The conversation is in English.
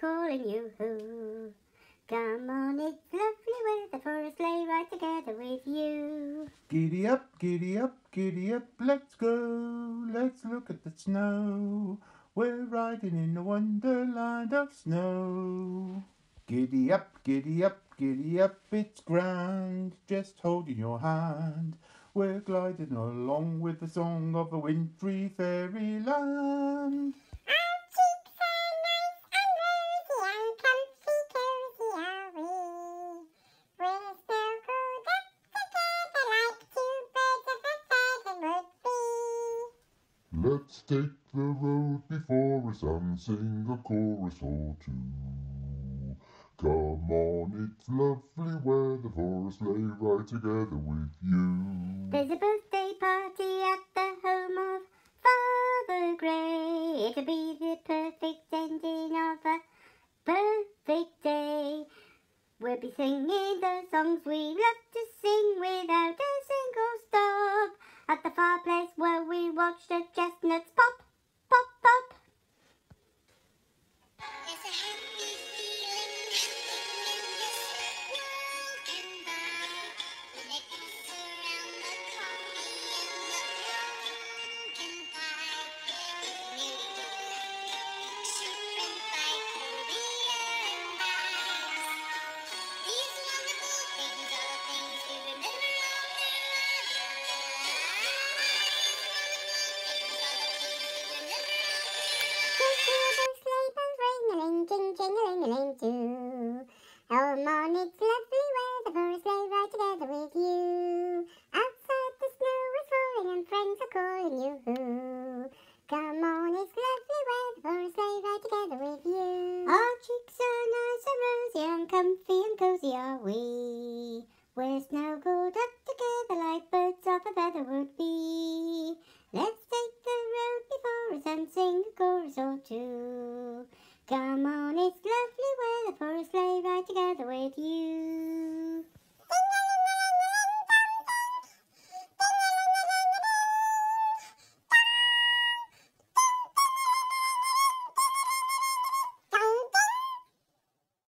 calling you. Come on, it's lovely weather for a sleigh ride together with you. Giddy up, giddy up, giddy up, let's go. Let's look at the snow. We're riding in a wonderland of snow. Giddy up, giddy up, giddy up, it's grand. Just holding your hand. We're gliding along with the song of a wintry fairyland. Let's take the road before us and sing a chorus or two. Come on, it's lovely weather for a sleigh ride together with you. There's a birthday party at the home of Farmer Gray. It'll be the perfect ending of a perfect day. We'll be singing the songs we love to sing without a single stop. At the fireplace where we watch the Come on, it's lovely weather for a sleigh ride together with you. Outside the snow is falling and friends are calling you. Come on, it's lovely weather for a sleigh ride together with you. Our cheeks are nice and rosy and comfy and cozy are we. We're snuggled up together like birds of a feather would be. Let's take the road before us and sing a chorus or two. Come on, it's lovely weather for